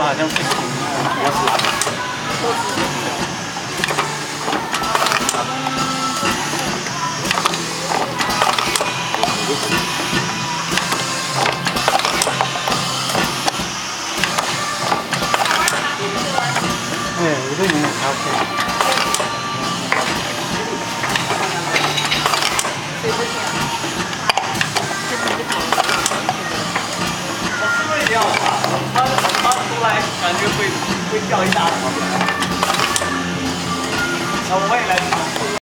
好像不行，我是。哎，我都用咖啡。我是会掉的，它它出来感觉会会掉一大坨。那我也来尝。